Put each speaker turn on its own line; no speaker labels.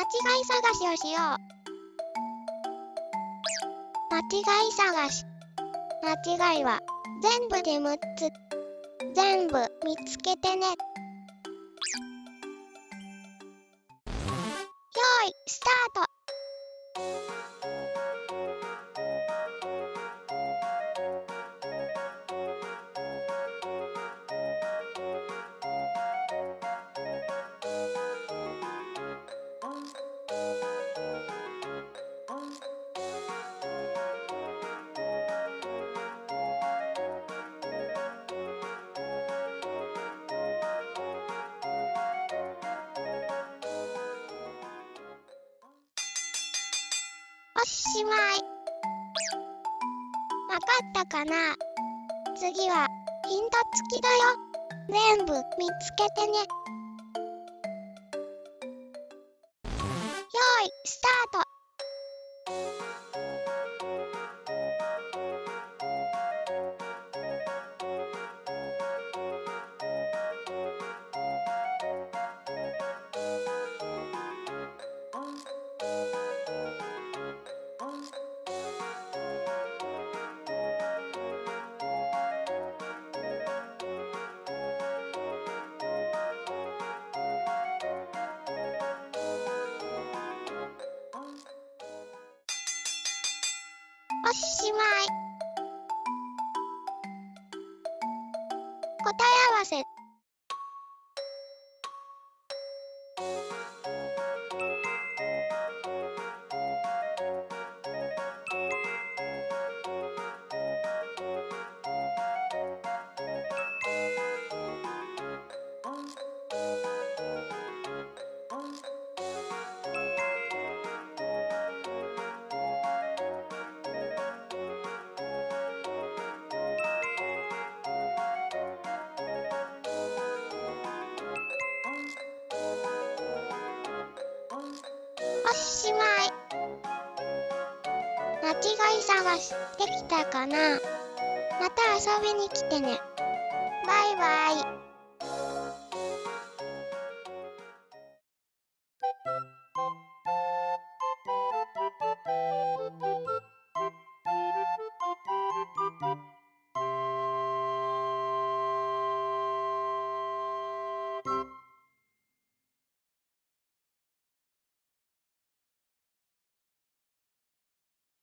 間違い探しをしよう。間違い探し。間違いは全部で6つ。全部見つけてね。おしまい。わかったかな？次はヒント付きだよ。全部見つけてね。よーい、スタートおしまい。答え合わせ。おしまい。間違い探しできたかな？また遊びに来てね。バイバイ。